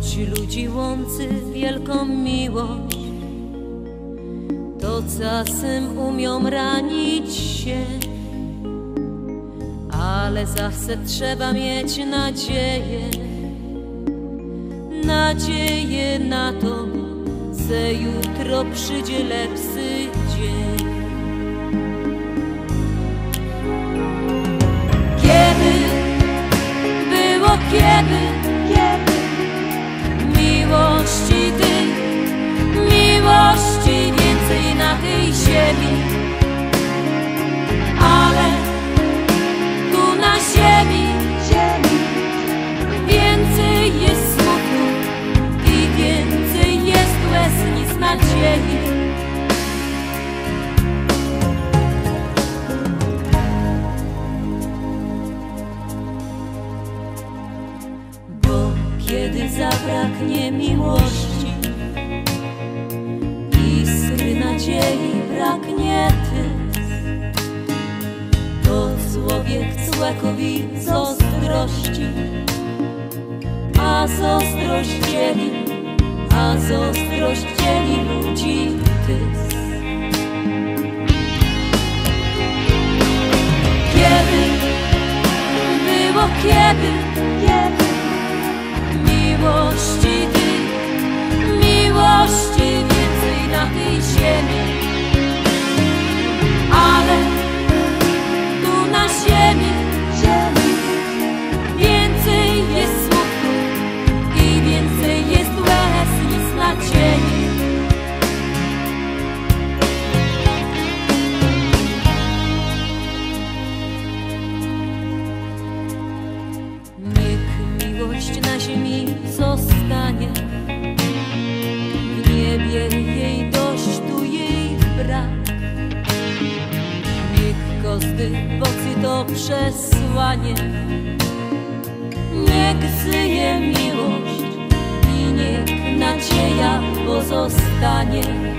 Choć ludzi łący wielką miłość, to czasem umią ranić się, ale zawsze trzeba mieć nadzieję, nadzieję na to, że jutro przyjdzie lepszy dzień. Kiedy? Było kiedy, Bo kiedy zabraknie miłości, iskry nadziei braknie ty, to człowiek człowiekowi zazdrości, a zazdrość dzieli, a zazdrość dzieli ludzi tys. Kiedy było kiedy, miłość na ziemi zostanie, w niebie jej dość, tu jej brak. Niech każdy bocy to przesłanie, niech żyje miłość i niech nadzieja pozostanie.